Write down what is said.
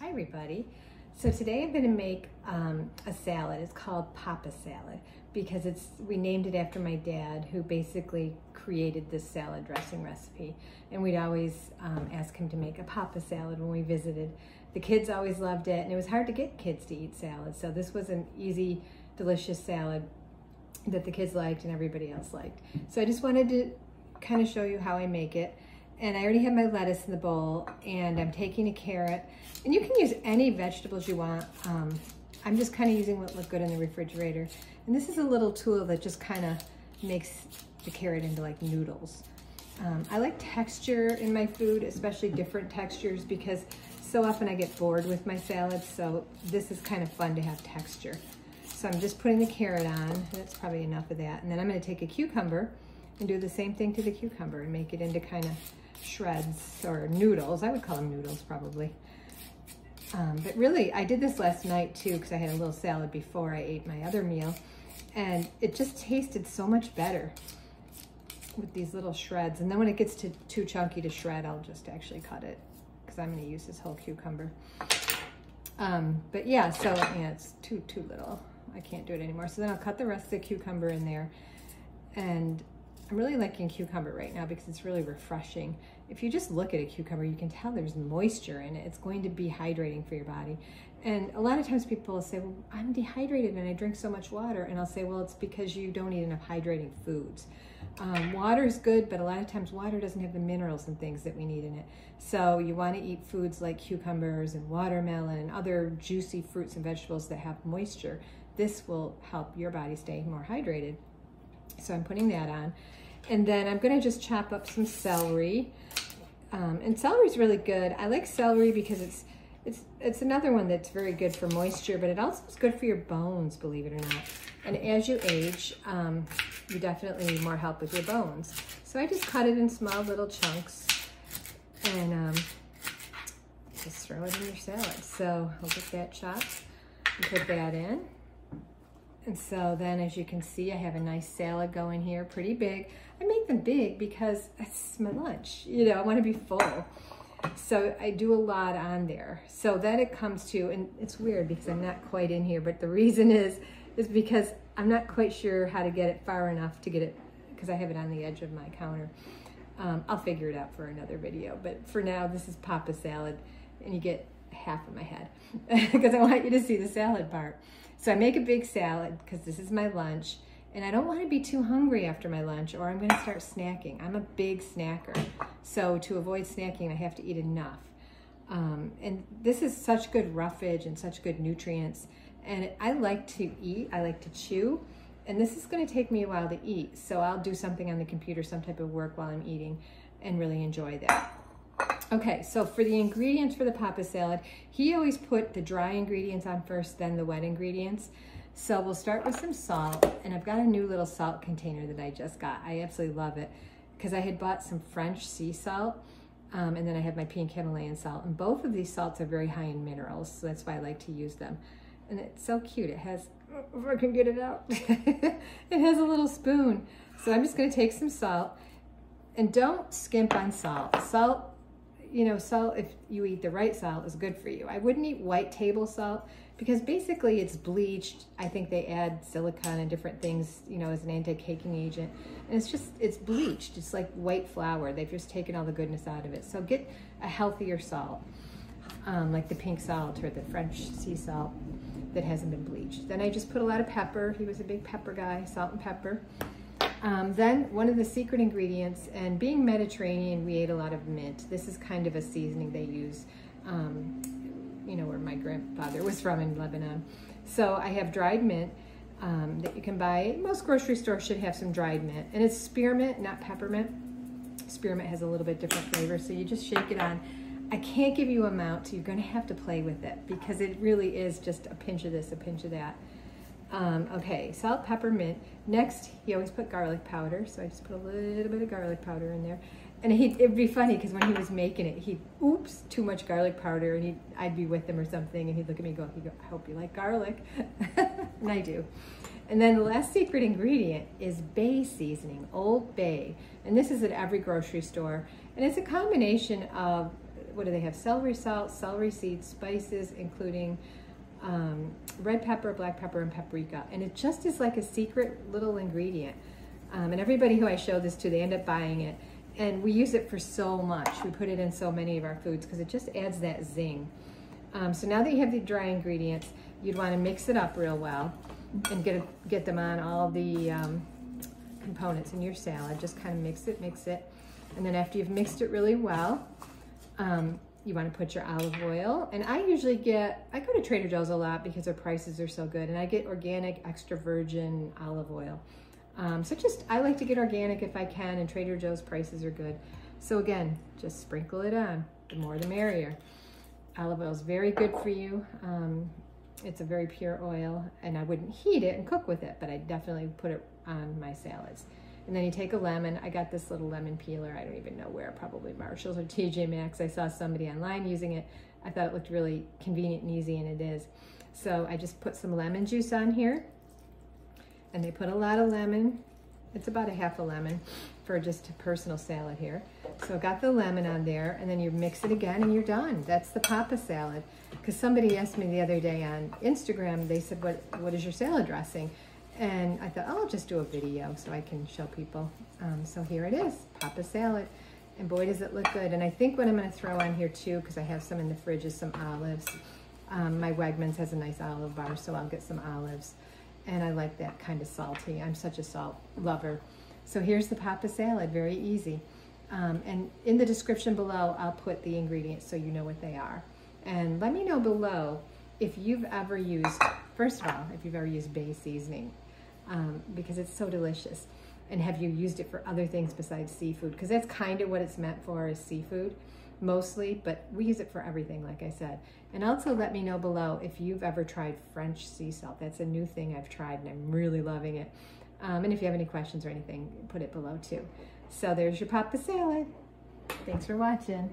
Hi everybody. So today I'm going to make um, a salad. It's called Papa Salad because it's we named it after my dad who basically created this salad dressing recipe. And we'd always um, ask him to make a Papa salad when we visited. The kids always loved it and it was hard to get kids to eat salad. So this was an easy, delicious salad that the kids liked and everybody else liked. So I just wanted to kind of show you how I make it and I already have my lettuce in the bowl and I'm taking a carrot and you can use any vegetables you want. Um, I'm just kind of using what looked good in the refrigerator. And this is a little tool that just kind of makes the carrot into like noodles. Um, I like texture in my food, especially different textures because so often I get bored with my salads. So this is kind of fun to have texture. So I'm just putting the carrot on. That's probably enough of that. And then I'm gonna take a cucumber and do the same thing to the cucumber and make it into kind of shreds or noodles. I would call them noodles probably. Um, but really, I did this last night too because I had a little salad before I ate my other meal. And it just tasted so much better with these little shreds. And then when it gets to too chunky to shred, I'll just actually cut it because I'm going to use this whole cucumber. Um, but yeah, so yeah, it's too, too little. I can't do it anymore. So then I'll cut the rest of the cucumber in there and I'm really liking cucumber right now because it's really refreshing. If you just look at a cucumber, you can tell there's moisture in it. It's going to be hydrating for your body. And a lot of times people will say, well, I'm dehydrated and I drink so much water. And I'll say, well, it's because you don't eat enough hydrating foods. Um, water is good, but a lot of times water doesn't have the minerals and things that we need in it. So you want to eat foods like cucumbers and watermelon and other juicy fruits and vegetables that have moisture. This will help your body stay more hydrated. So I'm putting that on. And then I'm gonna just chop up some celery. Um, and celery is really good. I like celery because it's it's it's another one that's very good for moisture, but it also is good for your bones, believe it or not. And as you age, um, you definitely need more help with your bones. So I just cut it in small little chunks and um, just throw it in your salad. So I'll get that chopped and put that in. And so then as you can see, I have a nice salad going here, pretty big. I make them big because it's my lunch. You know, I want to be full. So I do a lot on there. So then it comes to, and it's weird because I'm not quite in here, but the reason is, is because I'm not quite sure how to get it far enough to get it, because I have it on the edge of my counter. Um, I'll figure it out for another video, but for now, this is Papa salad, and you get half of my head because I want you to see the salad part. So I make a big salad because this is my lunch and I don't want to be too hungry after my lunch or I'm going to start snacking. I'm a big snacker. So to avoid snacking, I have to eat enough. Um, and this is such good roughage and such good nutrients. And I like to eat, I like to chew. And this is going to take me a while to eat. So I'll do something on the computer, some type of work while I'm eating and really enjoy that. Okay, so for the ingredients for the Papa salad, he always put the dry ingredients on first, then the wet ingredients. So we'll start with some salt, and I've got a new little salt container that I just got. I absolutely love it because I had bought some French sea salt, um, and then I have my pink Himalayan salt, and both of these salts are very high in minerals, so that's why I like to use them. And it's so cute. It has, if I can get it out, it has a little spoon. So I'm just gonna take some salt, and don't skimp on salt. Salt you know, salt, if you eat the right salt, is good for you. I wouldn't eat white table salt because basically it's bleached. I think they add silicone and different things, you know, as an anti-caking agent. And it's just, it's bleached. It's like white flour. They've just taken all the goodness out of it. So get a healthier salt, um, like the pink salt or the French sea salt that hasn't been bleached. Then I just put a lot of pepper. He was a big pepper guy, salt and pepper. Um, then one of the secret ingredients, and being Mediterranean, we ate a lot of mint. This is kind of a seasoning they use, um, you know, where my grandfather was from in Lebanon. So I have dried mint um, that you can buy. Most grocery stores should have some dried mint. And it's spearmint, not peppermint. Spearmint has a little bit different flavor, so you just shake it on. I can't give you amount, so you're gonna have to play with it because it really is just a pinch of this, a pinch of that. Um, okay, salt, pepper, mint. Next, he always put garlic powder, so I just put a little bit of garlic powder in there. And he, it'd be funny because when he was making it, he'd, oops, too much garlic powder, and he'd, I'd be with him or something, and he'd look at me go, he'd go I hope you like garlic. and I do. And then the last secret ingredient is bay seasoning, Old Bay. And this is at every grocery store. And it's a combination of what do they have? Celery salt, celery seeds, spices, including um, red pepper, black pepper, and paprika. And it just is like a secret little ingredient. Um, and everybody who I show this to, they end up buying it. And we use it for so much. We put it in so many of our foods because it just adds that zing. Um, so now that you have the dry ingredients, you'd want to mix it up real well and get, a, get them on all the um, components in your salad. Just kind of mix it, mix it. And then after you've mixed it really well, um, you want to put your olive oil. And I usually get, I go to Trader Joe's a lot because their prices are so good. And I get organic extra virgin olive oil. Um, so just, I like to get organic if I can and Trader Joe's prices are good. So again, just sprinkle it on. The more the merrier. Olive oil is very good for you. Um, it's a very pure oil and I wouldn't heat it and cook with it, but I definitely put it on my salads. And then you take a lemon. I got this little lemon peeler. I don't even know where, probably Marshall's or TJ Maxx. I saw somebody online using it. I thought it looked really convenient and easy, and it is. So I just put some lemon juice on here. And they put a lot of lemon. It's about a half a lemon for just a personal salad here. So I got the lemon on there, and then you mix it again, and you're done. That's the papa salad. Because somebody asked me the other day on Instagram, they said, what, what is your salad dressing? And I thought, oh, I'll just do a video so I can show people. Um, so here it is, Papa salad. And boy, does it look good. And I think what I'm gonna throw on here too, because I have some in the fridge, is some olives. Um, my Wegmans has a nice olive bar, so I'll get some olives. And I like that kind of salty. I'm such a salt lover. So here's the Papa salad, very easy. Um, and in the description below, I'll put the ingredients so you know what they are. And let me know below if you've ever used, first of all, if you've ever used bay seasoning um, because it's so delicious. And have you used it for other things besides seafood? Because that's kind of what it's meant for is seafood mostly, but we use it for everything, like I said. And also let me know below if you've ever tried French sea salt. That's a new thing I've tried and I'm really loving it. Um, and if you have any questions or anything, put it below too. So there's your Papa Salad. Thanks for watching.